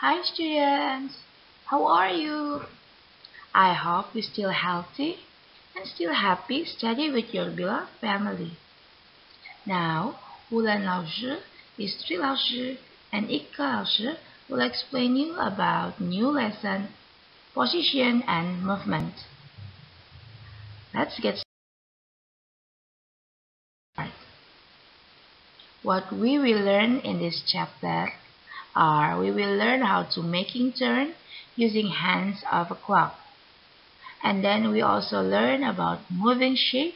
Hi students, how are you? I hope you're still healthy and still happy study with your beloved family. Now, Wulan Laoshi, History Laoshi, and Ike Laoshi will explain you about new lesson, position and movement. Let's get started. What we will learn in this chapter are we will learn how to making turn using hands of a clock. And then we also learn about moving shape.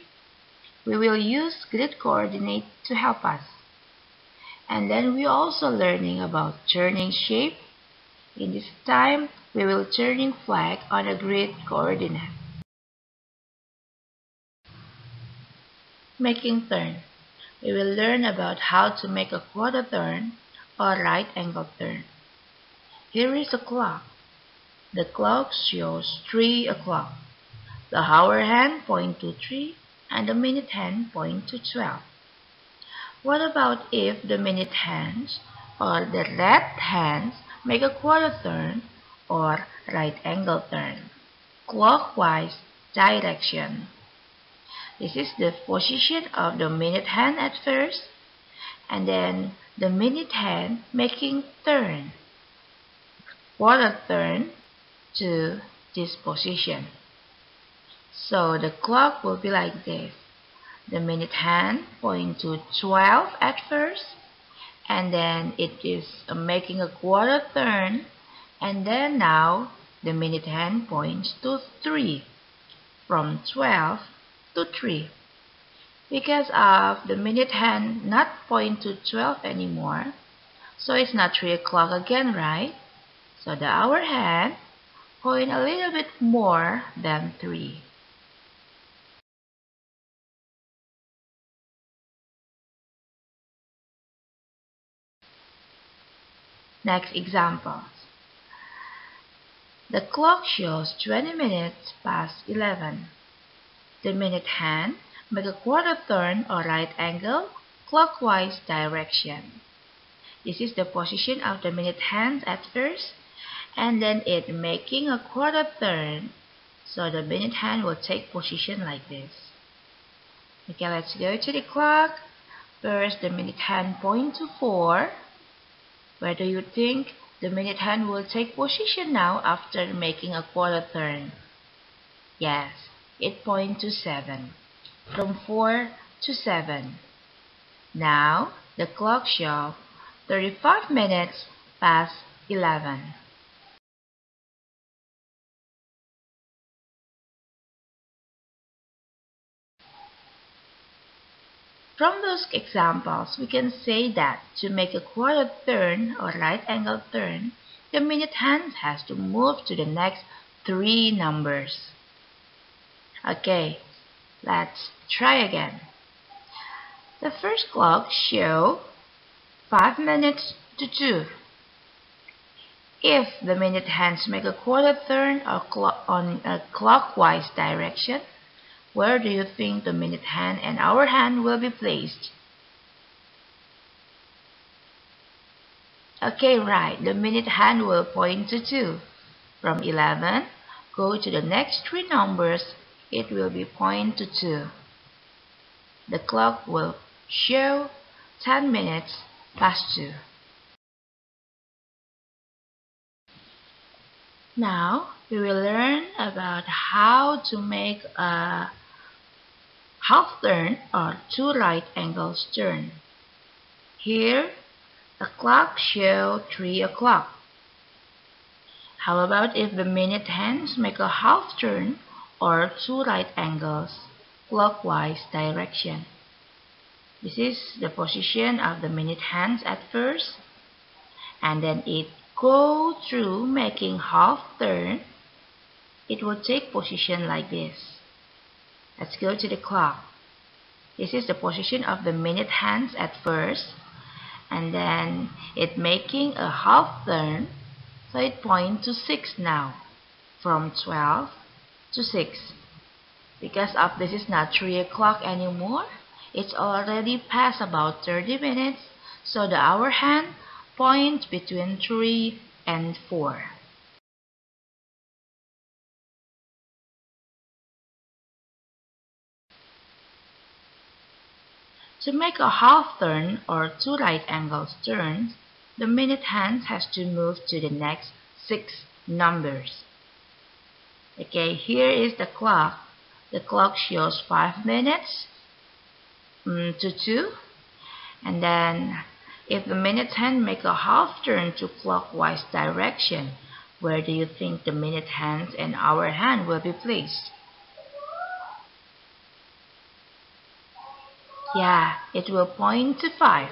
We will use grid coordinate to help us. And then we also learning about turning shape. In this time, we will turning flag on a grid coordinate. Making turn. We will learn about how to make a quarter turn or right angle turn. Here is a clock. The clock shows 3 o'clock. The hour hand point to 3 and the minute hand point to 12. What about if the minute hands or the left hands make a quarter turn or right angle turn? Clockwise direction. This is the position of the minute hand at first and then the minute hand making turn quarter turn to this position. So the clock will be like this. The minute hand point to 12 at first and then it is making a quarter turn and then now the minute hand points to 3 from 12 to 3 because of the minute hand not point to 12 anymore so it's not 3 o'clock again right so the hour hand point a little bit more than 3 Next examples. The clock shows 20 minutes past 11. The minute hand make a quarter turn or right angle clockwise direction. This is the position of the minute hand at first and then it making a quarter turn so the minute hand will take position like this. Okay, let's go to the clock. First, the minute hand point to 4. Where do you think the minute hand will take position now after making a quarter turn? Yes, it point to 7 from 4 to 7. Now, the clock shows 35 minutes past 11. From those examples, we can say that to make a quarter turn or right angle turn, the minute hand has to move to the next three numbers. Okay, Let's try again. The first clock show 5 minutes to 2. If the minute hands make a quarter turn on a clockwise direction, where do you think the minute hand and hour hand will be placed? Okay, right. The minute hand will point to 2. From 11, go to the next three numbers it will be point to 2. The clock will show 10 minutes past 2. Now we will learn about how to make a half turn or two right angles turn. Here the clock shows 3 o'clock. How about if the minute hands make a half turn or two right angles clockwise direction. This is the position of the minute hands at first and then it go through making half turn it will take position like this. Let's go to the clock. This is the position of the minute hands at first and then it making a half turn so it point to 6 now from 12 to 6. Because of this is not 3 o'clock anymore, it's already past about 30 minutes, so the hour hand points between 3 and 4. To make a half turn or two right angles turns, the minute hand has to move to the next six numbers. Okay, here is the clock. The clock shows 5 minutes um, to 2. And then if the minute hand make a half turn to clockwise direction, where do you think the minute hand and hour hand will be placed? Yeah, it will point to 5.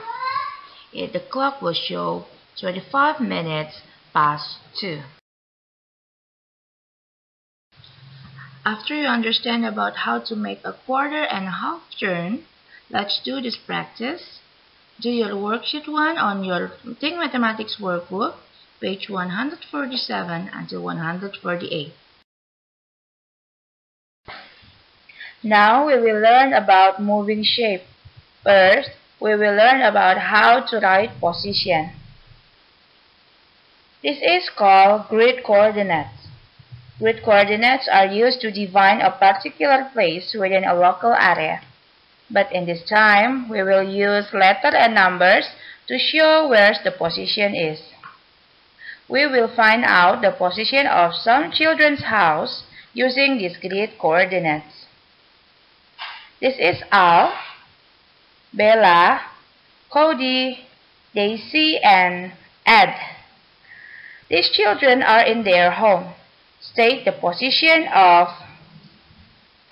It, the clock will show 25 minutes past 2. After you understand about how to make a quarter and a half turn, let's do this practice. Do your worksheet 1 on your Think Mathematics workbook, page 147 until 148. Now we will learn about moving shape. First, we will learn about how to write position. This is called grid coordinates. Grid coordinates are used to define a particular place within a local area. But in this time, we will use letter and numbers to show where the position is. We will find out the position of some children's house using these grid coordinates. This is Al, Bella, Cody, Daisy, and Ed. These children are in their home. State the position of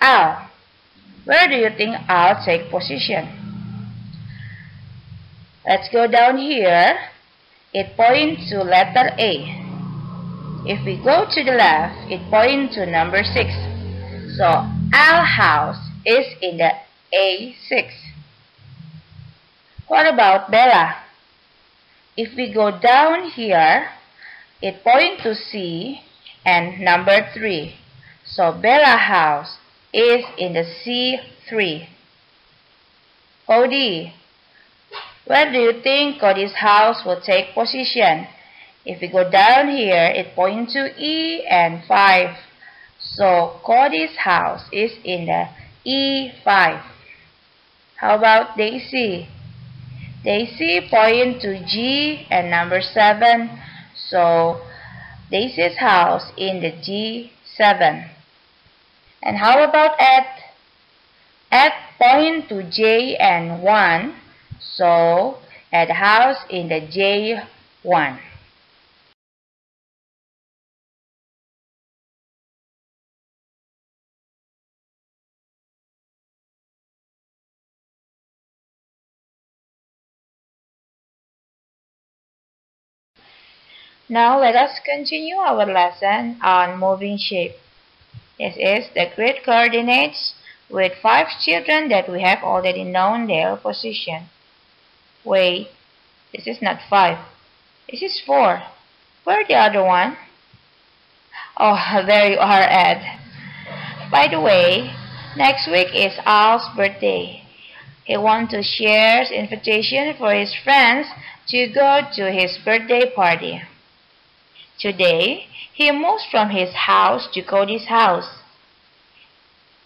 Al. Where do you think Al take position? Let's go down here. It points to letter A. If we go to the left, it points to number 6. So, Al house is in the A6. What about Bella? If we go down here, it points to C and number 3. So Bella house is in the C3. Cody, where do you think Cody's house will take position? If we go down here, it points to E and 5. So Cody's house is in the E5. How about Daisy? Daisy point to G and number 7. So Daisy's house in the G7. And how about Ed? Ed point to J and 1. So Ed house in the J1. Now let us continue our lesson on moving shape. This is the grid coordinates with five children that we have already known their position. Wait, this is not five. This is four. Where the other one? Oh, there you are, Ed. By the way, next week is Al's birthday. He wants to share his invitation for his friends to go to his birthday party. Today, he moves from his house to Cody's house.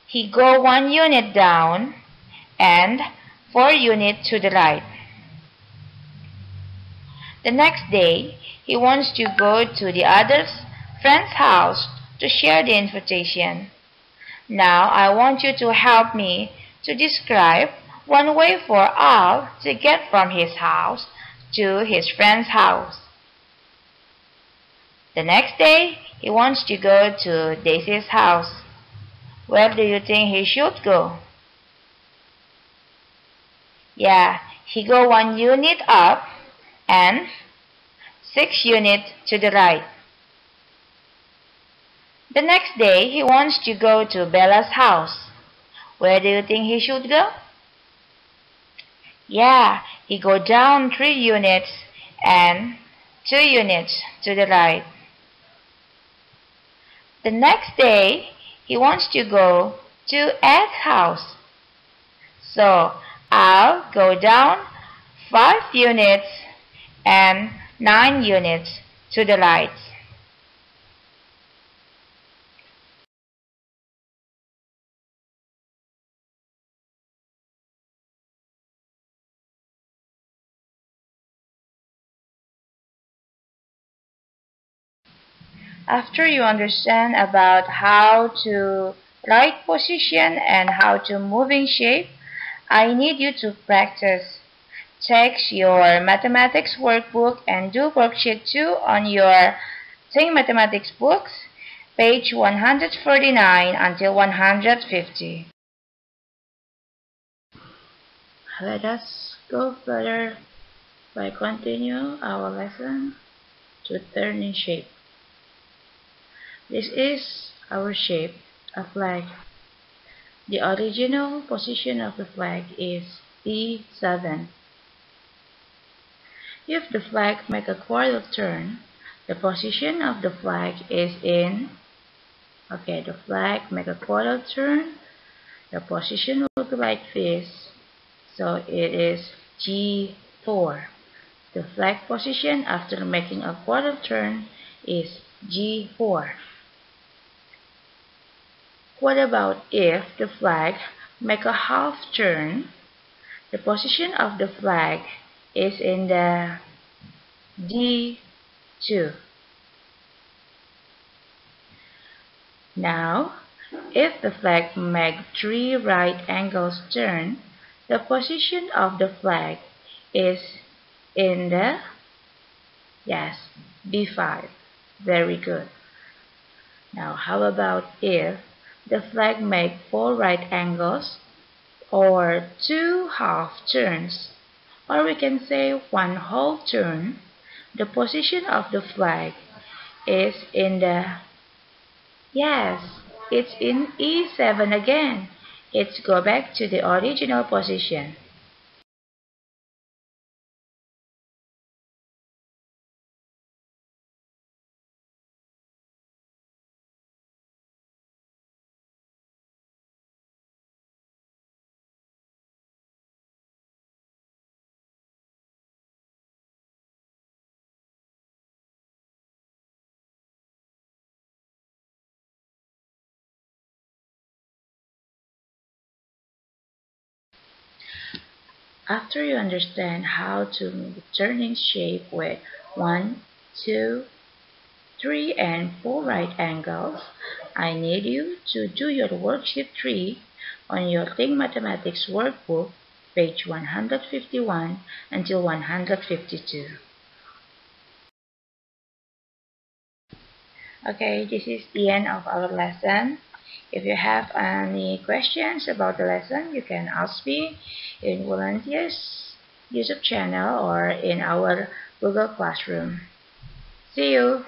He go one unit down and four units to the right. The next day, he wants to go to the other friend's house to share the invitation. Now, I want you to help me to describe one way for Al to get from his house to his friend's house. The next day, he wants to go to Daisy's house. Where do you think he should go? Yeah, he go one unit up and six units to the right. The next day, he wants to go to Bella's house. Where do you think he should go? Yeah, he go down three units and two units to the right. The next day, he wants to go to Ed's house. So, Al go down 5 units and 9 units to the lights. After you understand about how to write position and how to move in shape, I need you to practice. Take your mathematics workbook and do worksheet 2 on your Think Mathematics books, page 149 until 150. Let us go further by continue our lesson to turn in shape. This is our shape, a flag. The original position of the flag is E7. If the flag make a quarter turn, the position of the flag is in, okay, the flag make a quarter turn, the position will be like this, so it is G4. The flag position after making a quarter turn is G4. What about if the flag make a half turn? The position of the flag is in the D2. Now, if the flag make three right angles turn, the position of the flag is in the, yes, D5. Very good. Now, how about if the flag make four right angles or two half turns. Or we can say one whole turn. The position of the flag is in the yes it's in E7 again. It's go back to the original position After you understand how to turn in shape with 1, 2, 3 and 4 right angles, I need you to do your worksheet 3 on your Think Mathematics workbook, page 151 until 152. Okay, this is the end of our lesson. If you have any questions about the lesson, you can ask me in Wulan Tyas YouTube channel or in our Google Classroom. See you!